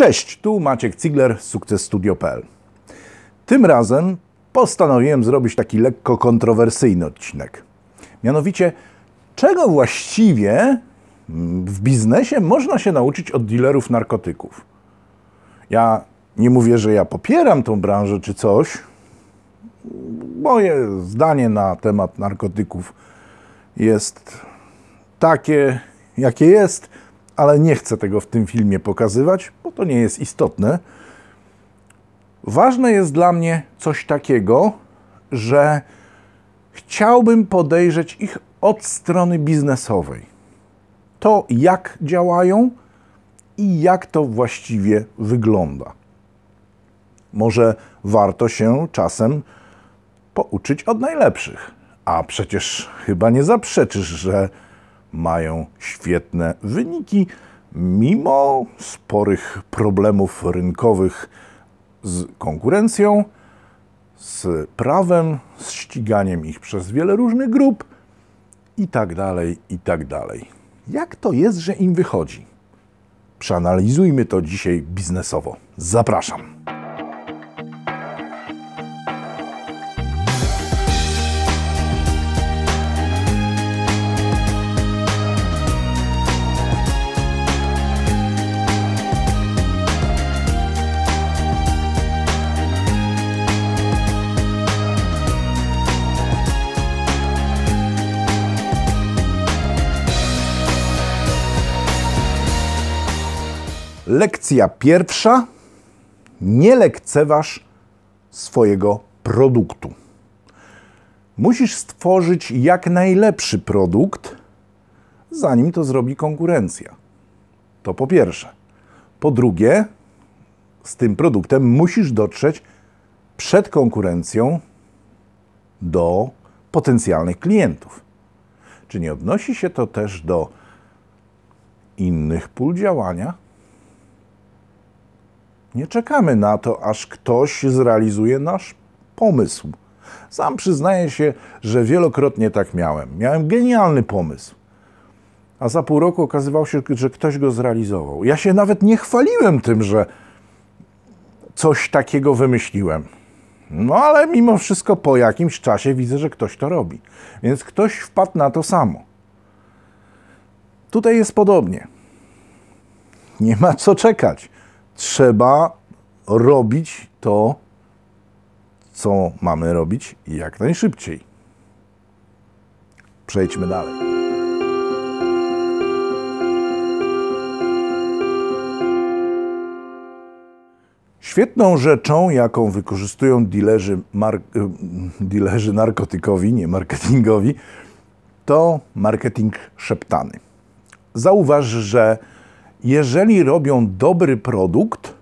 Cześć, tu Maciek Cigler SukcesStudio.pl. Tym razem postanowiłem zrobić taki lekko kontrowersyjny odcinek. Mianowicie, czego właściwie w biznesie można się nauczyć od dealerów narkotyków? Ja nie mówię, że ja popieram tą branżę czy coś. Moje zdanie na temat narkotyków jest takie, jakie jest, ale nie chcę tego w tym filmie pokazywać, to nie jest istotne. Ważne jest dla mnie coś takiego, że chciałbym podejrzeć ich od strony biznesowej. To, jak działają i jak to właściwie wygląda. Może warto się czasem pouczyć od najlepszych. A przecież chyba nie zaprzeczysz, że mają świetne wyniki, mimo sporych problemów rynkowych z konkurencją, z prawem, z ściganiem ich przez wiele różnych grup i tak dalej, i tak dalej. Jak to jest, że im wychodzi? Przeanalizujmy to dzisiaj biznesowo. Zapraszam. Lekcja pierwsza. Nie lekceważ swojego produktu. Musisz stworzyć jak najlepszy produkt, zanim to zrobi konkurencja. To po pierwsze. Po drugie, z tym produktem musisz dotrzeć przed konkurencją do potencjalnych klientów. Czy nie odnosi się to też do innych pól działania? Nie czekamy na to, aż ktoś zrealizuje nasz pomysł. Sam przyznaję się, że wielokrotnie tak miałem. Miałem genialny pomysł. A za pół roku okazywało się, że ktoś go zrealizował. Ja się nawet nie chwaliłem tym, że coś takiego wymyśliłem. No ale mimo wszystko po jakimś czasie widzę, że ktoś to robi. Więc ktoś wpadł na to samo. Tutaj jest podobnie. Nie ma co czekać trzeba robić to, co mamy robić jak najszybciej. Przejdźmy dalej. Świetną rzeczą, jaką wykorzystują dilerzy, mar- dilerzy narkotykowi, nie marketingowi, to marketing szeptany. Zauważ, że jeżeli robią dobry produkt,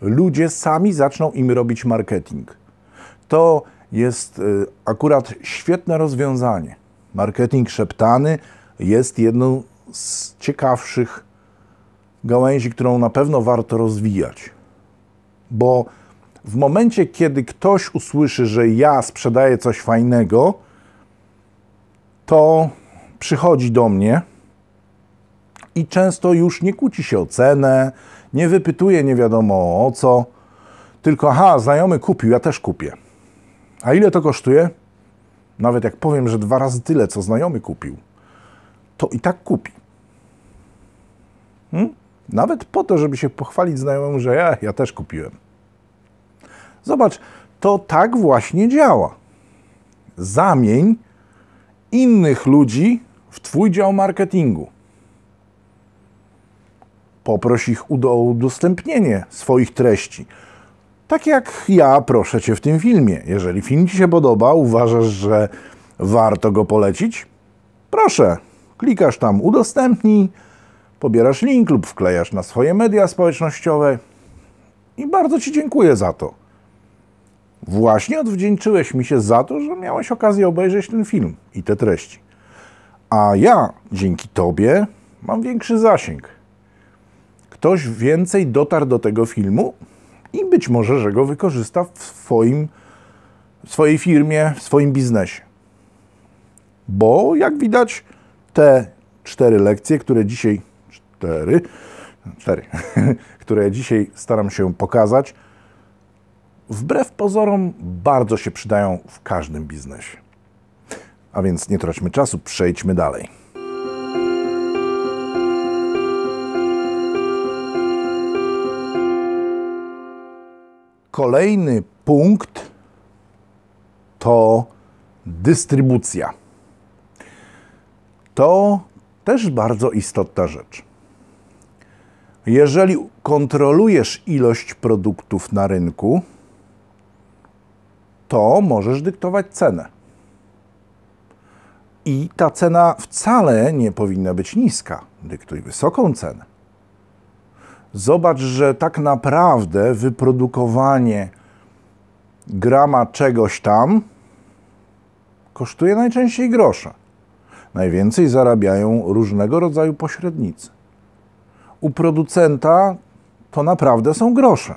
ludzie sami zaczną im robić marketing. To jest y, akurat świetne rozwiązanie. Marketing szeptany jest jedną z ciekawszych gałęzi, którą na pewno warto rozwijać. Bo w momencie, kiedy ktoś usłyszy, że ja sprzedaję coś fajnego, to przychodzi do mnie i często już nie kłóci się o cenę, nie wypytuje nie wiadomo o co, tylko aha, znajomy kupił, ja też kupię. A ile to kosztuje? Nawet jak powiem, że dwa razy tyle, co znajomy kupił, to i tak kupi. Hmm? Nawet po to, żeby się pochwalić znajomemu, że ja, ja też kupiłem. Zobacz, to tak właśnie działa. Zamień innych ludzi w Twój dział marketingu poproś ich o udostępnienie swoich treści. Tak jak ja proszę Cię w tym filmie. Jeżeli film Ci się podoba, uważasz, że warto go polecić, proszę, klikasz tam udostępnij, pobierasz link lub wklejasz na swoje media społecznościowe i bardzo Ci dziękuję za to. Właśnie odwdzięczyłeś mi się za to, że miałeś okazję obejrzeć ten film i te treści. A ja dzięki Tobie mam większy zasięg ktoś więcej dotarł do tego filmu i być może, że go wykorzysta w swoim, w swojej firmie, w swoim biznesie. Bo jak widać, te cztery lekcje, które dzisiaj, cztery, cztery, które dzisiaj staram się pokazać, wbrew pozorom bardzo się przydają w każdym biznesie. A więc nie traćmy czasu, przejdźmy dalej. Kolejny punkt to dystrybucja. To też bardzo istotna rzecz. Jeżeli kontrolujesz ilość produktów na rynku, to możesz dyktować cenę. I ta cena wcale nie powinna być niska. Dyktuj wysoką cenę. Zobacz, że tak naprawdę wyprodukowanie grama czegoś tam kosztuje najczęściej grosza. Najwięcej zarabiają różnego rodzaju pośrednicy. U producenta to naprawdę są grosze.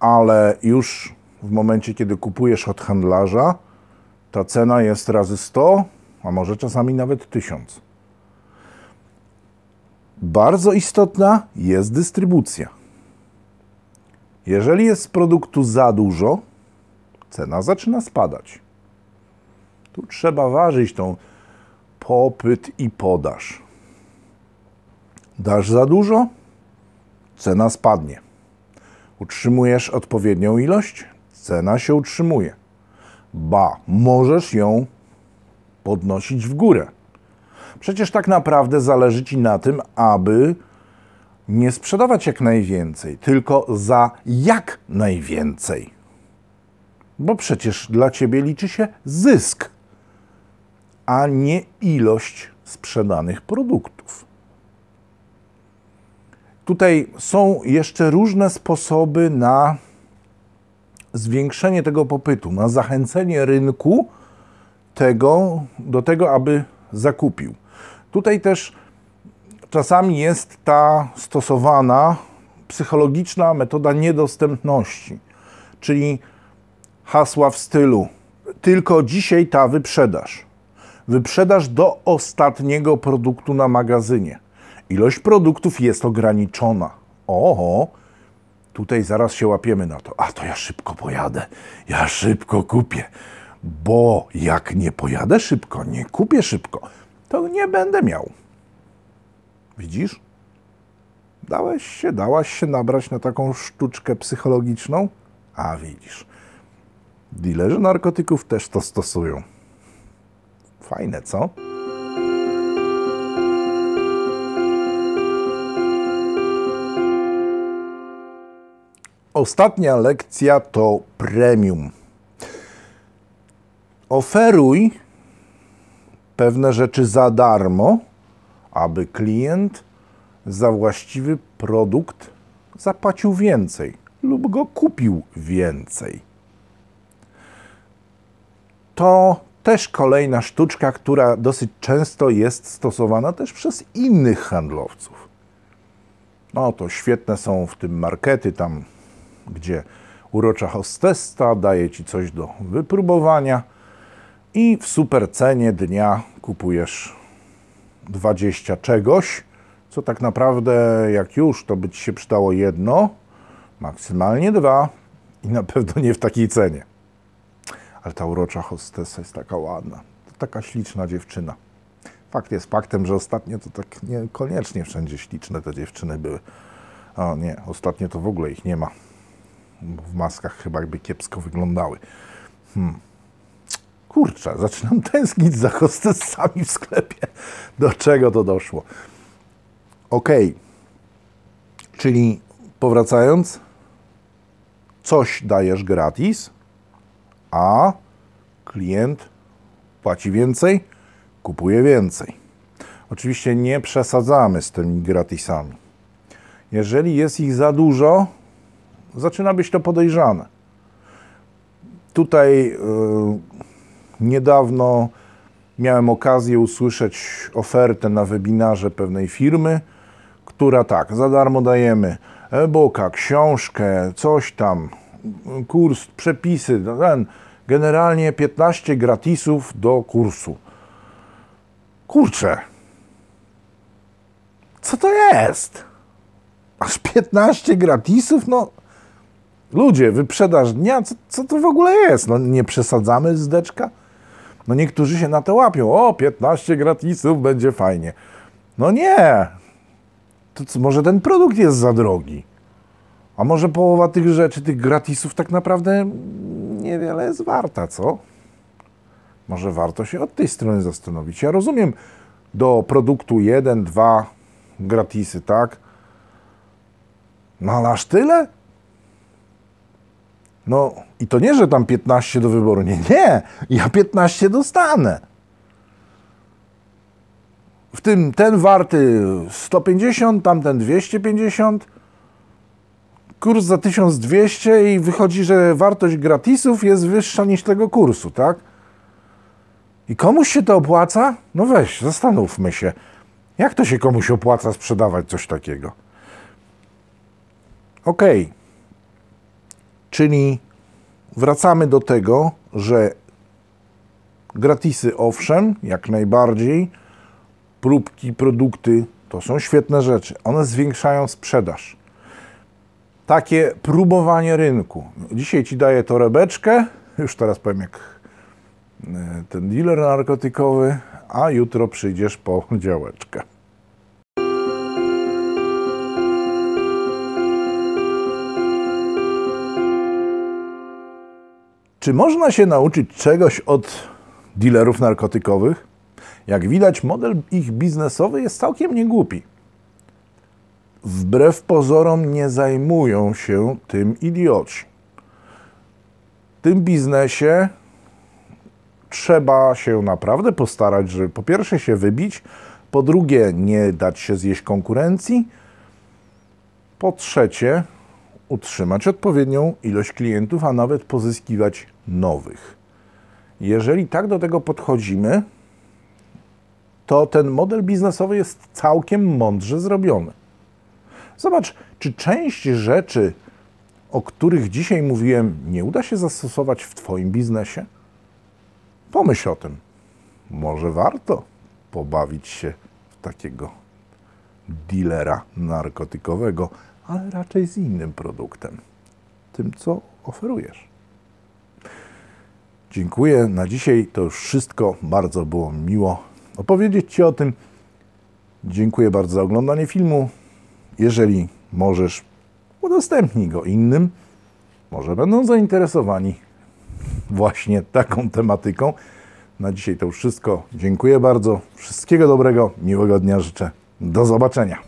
Ale już w momencie, kiedy kupujesz od handlarza, ta cena jest razy 100, a może czasami nawet 1000. Bardzo istotna jest dystrybucja. Jeżeli jest produktu za dużo, cena zaczyna spadać. Tu trzeba ważyć tą popyt i podaż. Dasz za dużo, cena spadnie. Utrzymujesz odpowiednią ilość, cena się utrzymuje. Ba, możesz ją podnosić w górę. Przecież tak naprawdę zależy ci na tym, aby nie sprzedawać jak najwięcej, tylko za jak najwięcej. Bo przecież dla ciebie liczy się zysk, a nie ilość sprzedanych produktów. Tutaj są jeszcze różne sposoby na zwiększenie tego popytu, na zachęcenie rynku tego, do tego, aby zakupił. Tutaj też czasami jest ta stosowana psychologiczna metoda niedostępności, czyli hasła w stylu tylko dzisiaj ta wyprzedaż. Wyprzedaż do ostatniego produktu na magazynie. Ilość produktów jest ograniczona. Oho, tutaj zaraz się łapiemy na to. A to ja szybko pojadę, ja szybko kupię, bo jak nie pojadę szybko, nie kupię szybko, to nie będę miał. Widzisz? Dałeś się, dałaś się nabrać na taką sztuczkę psychologiczną? A widzisz. Dilerzy narkotyków też to stosują. Fajne, co? Ostatnia lekcja to premium. Oferuj pewne rzeczy za darmo, aby klient za właściwy produkt zapłacił więcej lub go kupił więcej. To też kolejna sztuczka, która dosyć często jest stosowana też przez innych handlowców. No to świetne są w tym markety, tam gdzie urocza hostessa daje ci coś do wypróbowania i w super cenie dnia kupujesz 20 czegoś, co tak naprawdę jak już to by ci się przydało jedno, maksymalnie dwa i na pewno nie w takiej cenie. Ale ta urocza hostessa jest taka ładna, to taka śliczna dziewczyna. Fakt jest faktem, że ostatnio to tak niekoniecznie wszędzie śliczne te dziewczyny były. O nie, ostatnio to w ogóle ich nie ma. W maskach chyba jakby kiepsko wyglądały. Hmm. Kurczę, zaczynam tęsknić za hostessami w sklepie. Do czego to doszło? Ok. Czyli powracając, coś dajesz gratis, a klient płaci więcej, kupuje więcej. Oczywiście nie przesadzamy z tymi gratisami. Jeżeli jest ich za dużo, zaczyna być to podejrzane. Tutaj yy, niedawno miałem okazję usłyszeć ofertę na webinarze pewnej firmy, która tak, za darmo dajemy e-booka, książkę, coś tam, kurs, przepisy, ten, generalnie 15 gratisów do kursu. Kurczę, Co to jest? Aż 15 gratisów? No, ludzie, wyprzedaż dnia, co, co to w ogóle jest? No, nie przesadzamy z deczka? No, niektórzy się na to łapią. O, 15 gratisów, będzie fajnie. No nie. To co, może ten produkt jest za drogi? A może połowa tych rzeczy, tych gratisów tak naprawdę niewiele jest warta, co? Może warto się od tej strony zastanowić. Ja rozumiem do produktu 1, 2 gratisy, tak? No ale aż tyle? No i to nie, że tam 15 do wyboru. Nie, nie. Ja 15 dostanę. W tym ten warty 150, tamten 250 kurs za 1200 i wychodzi, że wartość gratisów jest wyższa niż tego kursu, tak? I komuś się to opłaca? No weź, zastanówmy się. Jak to się komuś opłaca sprzedawać coś takiego? Ok. Czyli wracamy do tego, że gratisy owszem, jak najbardziej, próbki, produkty to są świetne rzeczy. One zwiększają sprzedaż takie próbowanie rynku. Dzisiaj ci daję torebeczkę, już teraz powiem jak e, ten dealer narkotykowy, a jutro przyjdziesz po działeczkę. Czy można się nauczyć czegoś od dealerów narkotykowych? Jak widać, model ich biznesowy jest całkiem niegłupi wbrew pozorom nie zajmują się tym idioci. W tym biznesie trzeba się naprawdę postarać, żeby po pierwsze się wybić, po drugie nie dać się zjeść konkurencji, po trzecie utrzymać odpowiednią ilość klientów, a nawet pozyskiwać nowych. Jeżeli tak do tego podchodzimy, to ten model biznesowy jest całkiem mądrze zrobiony. Zobacz, czy część rzeczy, o których dzisiaj mówiłem, nie uda się zastosować w Twoim biznesie? Pomyśl o tym. Może warto pobawić się w takiego dealera narkotykowego, ale raczej z innym produktem, tym co oferujesz. Dziękuję. Na dzisiaj to już wszystko. Bardzo było miło opowiedzieć Ci o tym. Dziękuję bardzo za oglądanie filmu. Jeżeli możesz, udostępnij go innym. Może będą zainteresowani właśnie taką tematyką. Na dzisiaj to już wszystko. Dziękuję bardzo. Wszystkiego dobrego, miłego dnia życzę. Do zobaczenia.